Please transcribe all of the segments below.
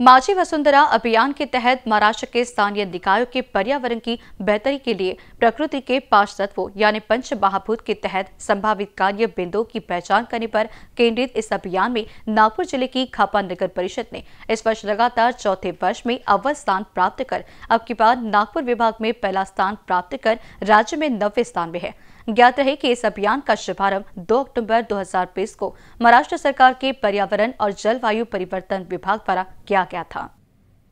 माझी वसुंधरा अभियान के तहत महाराष्ट्र के स्थानीय निकायों के पर्यावरण की बेहतरी के लिए प्रकृति के पाँच तत्वों यानी पंच महाभूत के तहत संभावित कार्य बिंदुओं की पहचान करने पर केंद्रित इस अभियान में नागपुर ज़िले की खापा नगर परिषद ने इस वर्ष लगातार चौथे वर्ष में अव्वल स्थान प्राप्त कर, अब की बार नागपुर विभाग में पहला स्थान प्राप्त कर राज्य में नब्बे स्थान में है। ज्ञात रहे कि इस अभियान का शुभारंभ 2 अक्टूबर 2020 को महाराष्ट्र सरकार के पर्यावरण और जलवायु परिवर्तन विभाग द्वारा किया गया था।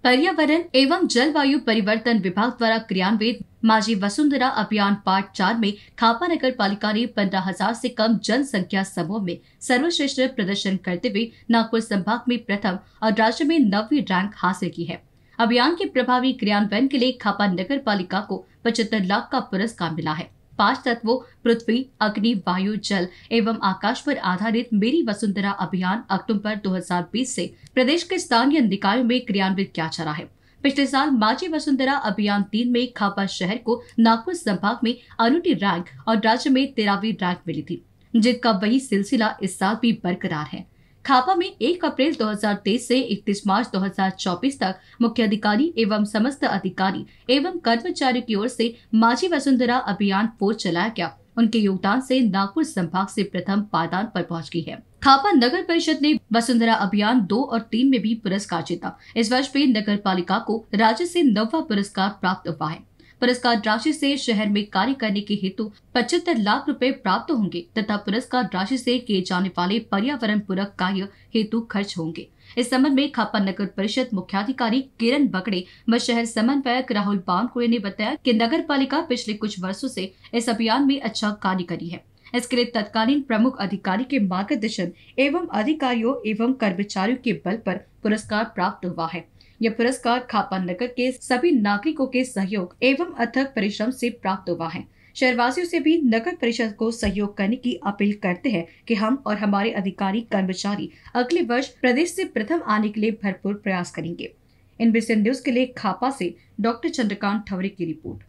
पर्यावरण एवं जलवायु परिवर्तन विभाग द्वारा क्रियान्वित माजी वसुंधरा अभियान पार्ट चार में खापा नगर पालिका ने पंद्रह हज़ार ऐसी कम जनसंख्या समूह में सर्वश्रेष्ठ प्रदर्शन करते हुए नागपुर संभाग में प्रथम और राज्य में नवी रैंक हासिल की है। अभियान के प्रभावी क्रियान्वयन के लिए खापा नगर पालिका को पचहत्तर लाख का पुरस्कार मिला है। पाँच तत्वों पृथ्वी, अग्नि, वायु, जल एवं आकाश पर आधारित मेरी वसुंधरा अभियान अक्टूबर 2020 से प्रदेश के स्थानीय निकायों में क्रियान्वित किया जा रहा है। पिछले साल माझी वसुंधरा अभियान तीन में खापा शहर को नागपुर संभाग में अनुटी रैंक और राज्य में तेरहवीं रैंक मिली थी, जिसका वही सिलसिला इस साल भी बरकरार है। खापा में 1 अप्रैल 2023 से 31 मार्च 2024 तक मुख्य अधिकारी एवं समस्त अधिकारी एवं कर्मचारियों की ओर से माझी वसुंधरा अभियान फोर चलाया गया। उनके योगदान से नागपुर संभाग से प्रथम पायदान पर पहुँच गई है। खापा नगर परिषद ने वसुंधरा अभियान दो और तीन में भी पुरस्कार जीता। इस वर्ष भी नगर पालिका को राज्य से नौवा पुरस्कार प्राप्त हुआ है। पुरस्कार राशि से शहर में कार्य करने के हेतु पचहत्तर लाख रुपए प्राप्त होंगे तथा पुरस्कार राशि से किए जाने वाले पर्यावरण पूरक कार्य हेतु खर्च होंगे। इस संबंध में खापा नगर परिषद मुख्याधिकारी किरण बकड़े व शहर समन्वयक राहुल बानकुड़े ने बताया कि नगर पालिका पिछले कुछ वर्षों से इस अभियान में अच्छा कार्य करी है। इसके लिए तत्कालीन प्रमुख अधिकारी के मार्गदर्शन एवं अधिकारियों एवं कर्मचारियों के बल पर पुरस्कार प्राप्त हुआ है। यह पुरस्कार खापा नगर के सभी नागरिकों के सहयोग एवं अथक परिश्रम से प्राप्त हुआ है। शहरवासियों से भी नगर परिषद को सहयोग करने की अपील करते हैं कि हम और हमारे अधिकारी कर्मचारी अगले वर्ष प्रदेश से प्रथम आने के लिए भरपूर प्रयास करेंगे। इन न्यूज़ के लिए खापा से डॉक्टर चंद्रकांत ठवरे की रिपोर्ट।